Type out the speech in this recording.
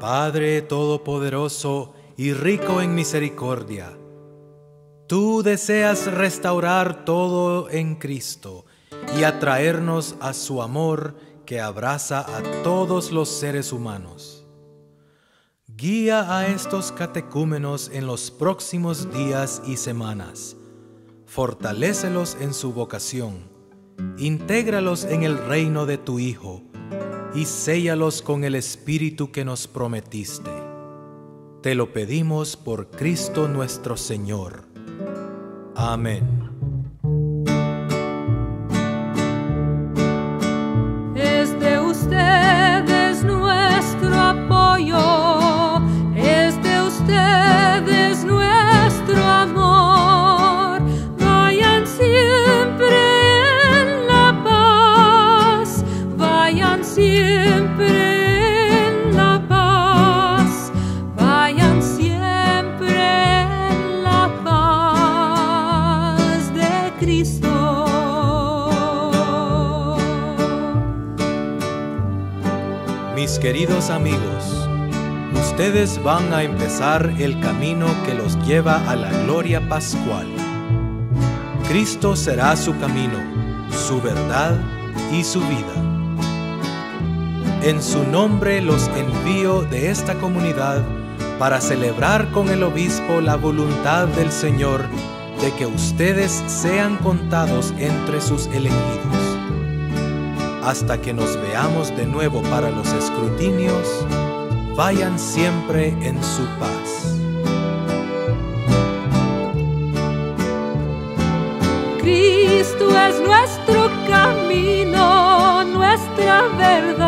Padre Todopoderoso y rico en misericordia, tú deseas restaurar todo en Cristo y atraernos a su amor que abraza a todos los seres humanos. Guía a estos catecúmenos en los próximos días y semanas. Fortalécelos en su vocación. Intégralos en el reino de tu Hijo y séllalos con el Espíritu que nos prometiste. Te lo pedimos por Cristo nuestro Señor. Amén. Mis queridos amigos, ustedes van a empezar el camino que los lleva a la gloria pascual. Cristo será su camino, su verdad y su vida. En su nombre los envío de esta comunidad para celebrar con el obispo la voluntad del Señor de que ustedes sean contados entre sus elegidos hasta que nos veamos de nuevo para los escrutinios, vayan siempre en su paz. Cristo es nuestro camino, nuestra verdad